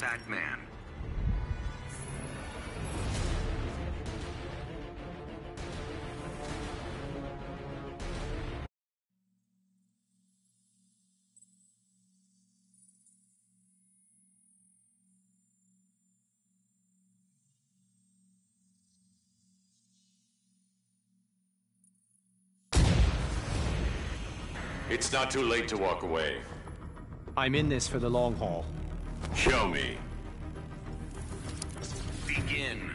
Batman. It's not too late to walk away. I'm in this for the long haul. Show me. Begin.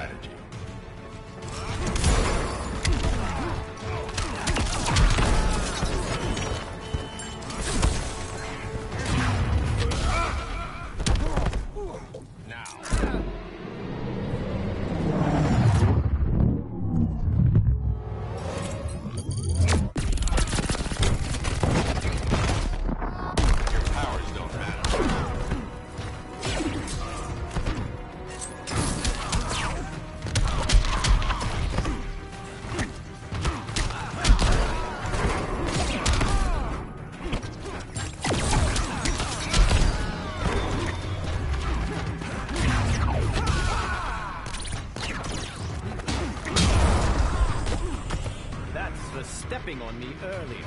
Strategy. Stepping on me earlier.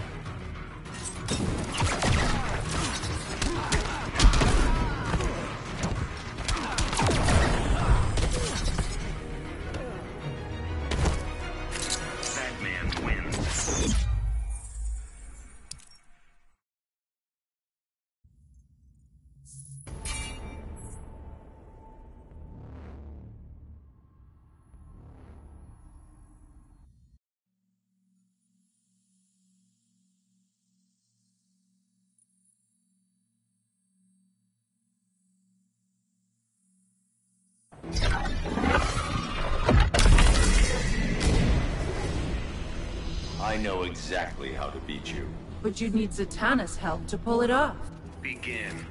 Know exactly how to beat you. But you'd need Zatanna's help to pull it off. Begin.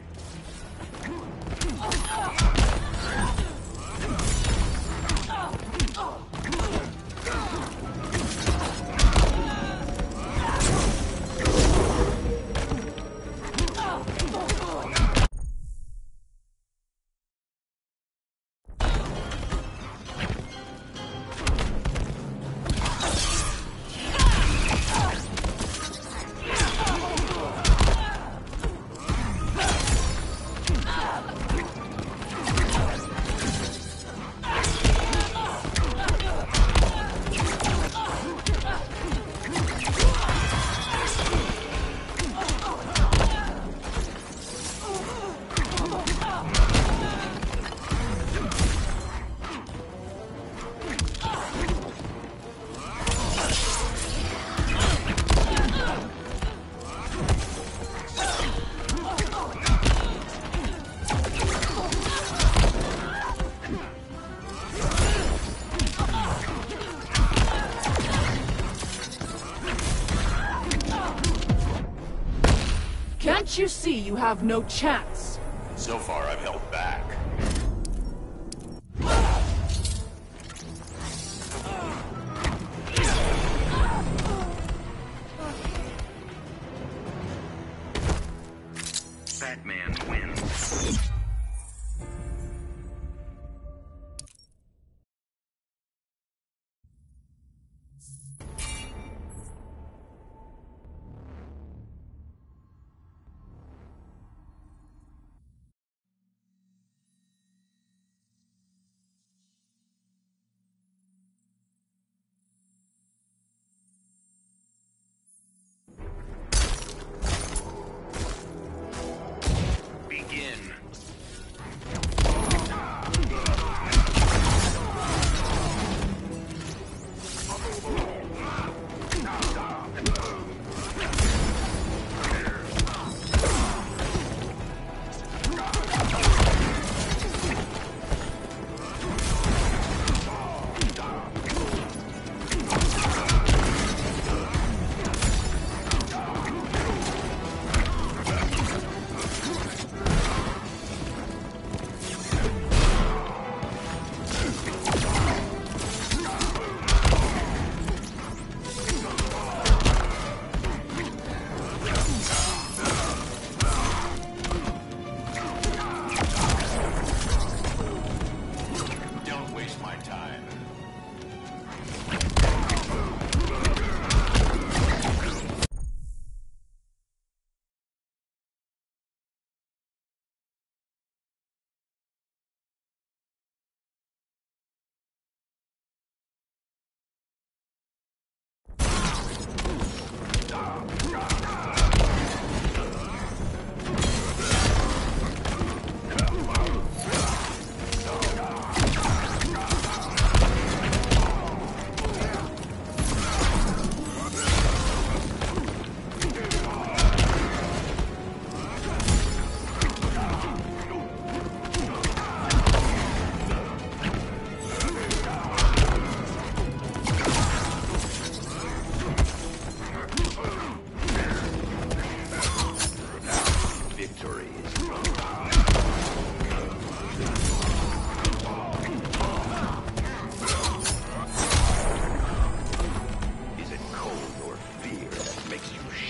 You see you have no chance? So far, I've held back.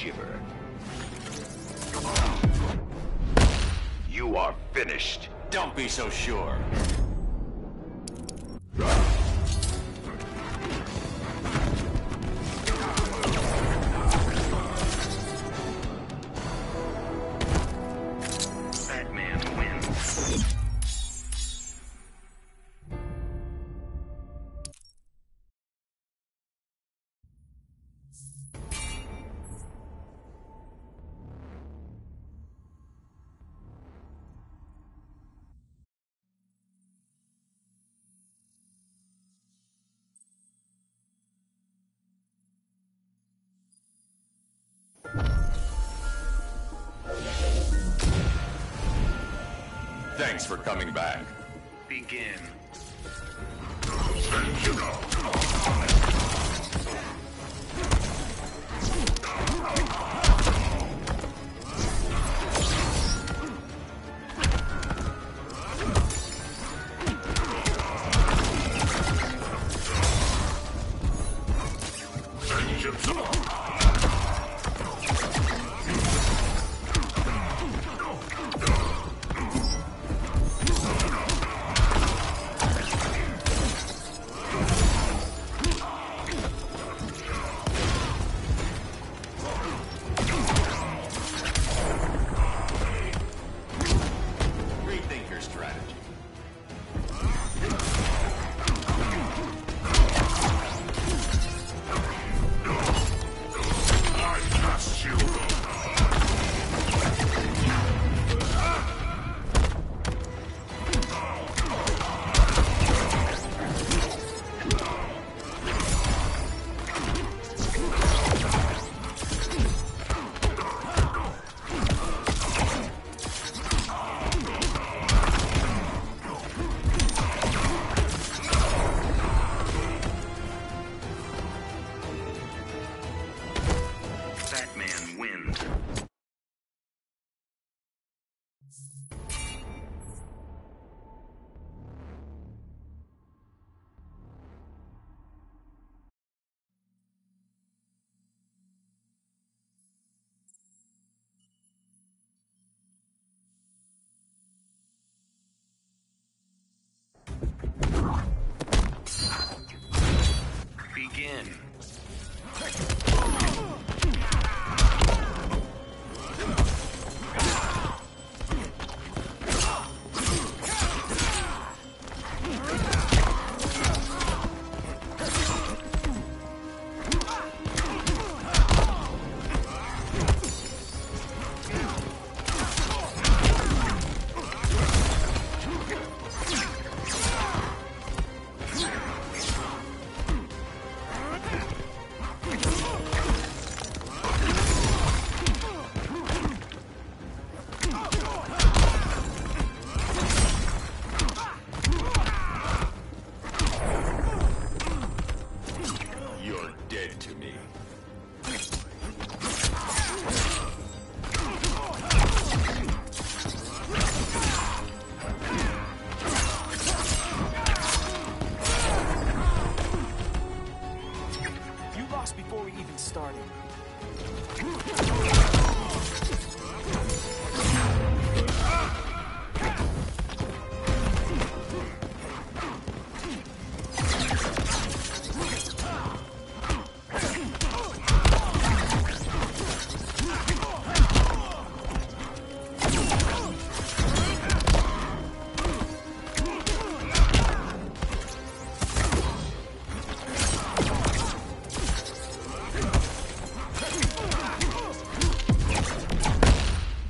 shiver. You are finished. Don't be so sure. Thanks for coming back. Begin. Begin.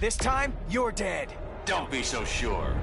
This time, you're dead. Don't be so sure.